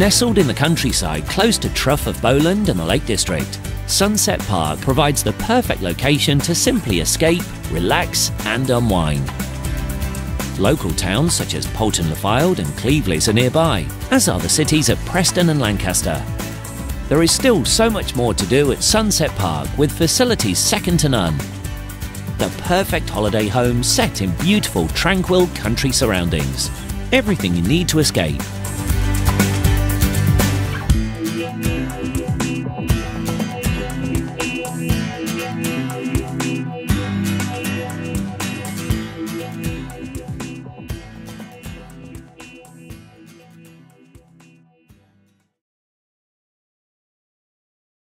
Nestled in the countryside close to Trough of Bowland and the Lake District, Sunset Park provides the perfect location to simply escape, relax, and unwind. Local towns such as Poulton le Fylde and Cleveleys are nearby, as are the cities of Preston and Lancaster. There is still so much more to do at Sunset Park with facilities second to none. The perfect holiday home set in beautiful, tranquil country surroundings. Everything you need to escape